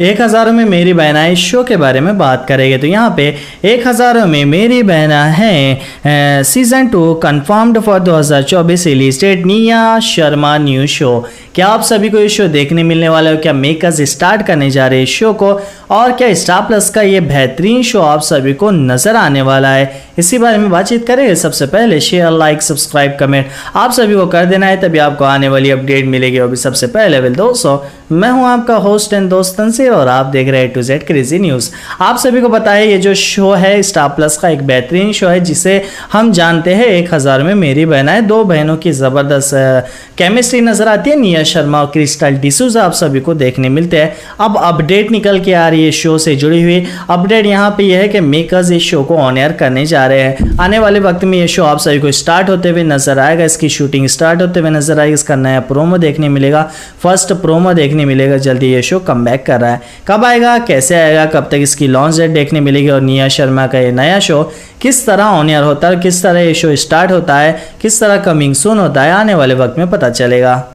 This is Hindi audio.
एक हज़ारों में मेरी बहना इस शो के बारे में बात करेंगे। तो यहाँ पे एक हज़ारों में मेरी बहना है season two confirmed for 2024 release date Nia Sharma new show क्या आप सभी को ये शो देखने मिलने वाला है? क्या मेकर्स स्टार्ट करने जा रहे हैं इस शो को? और क्या स्टार प्लस का ये बेहतरीन शो आप सभी को नज़र आने वाला है? इसी बारे में बातचीत करेंगे सबसे पहले शेयर लाइक सब्सक्राइब कमेंट आप सभी को कर देना है, तभी आपको आने वाली अपडेट मिलेगी। अभी सबसे पहले दोस्तों मैं हूँ आपका होस्ट एंड दोस्त तंसीर और आप देख रहे हैं टू जेड क्रेजी न्यूज़ आप सभी को पता है, ये जो शो है स्टार प्लस का एक बेहतरीन शो है, जिसे हम जानते हैं, एक हज़ार में मेरी बहना है, दो बहनों की ज़बरदस्त केमिस्ट्री नज़र आती है, निया शर्मा और क्रिस्टल डिसूज आप सभी को देखने मिलते हैं। अब अपडेट निकल के आ रही है शो से जुड़ी हुई। अपडेट यहाँ पे यह है कि मेकर्स इस शो को ऑन एयर करने जा रहे हैं। आने वाले वक्त में ये शो आप सभी को स्टार्ट होते हुए नज़र आएगा, इसकी शूटिंग स्टार्ट होते हुए नज़र आएगी, इसका नया प्रोमो देखने मिलेगा। फ़र्स्ट प्रोमो देखने मिलेगा, जल्दी ये शो कम कर रहा है। कब आएगा, कैसे आएगा, कब तक इसकी लॉन्च डेट देखने मिलेगी और निया शर्मा का ये नया शो किस तरह ऑनियर होता है किस तरह ये शो स्टार्ट होता है, किस तरह कमिंग सून होता है, आने वाले वक्त में पता चलेगा।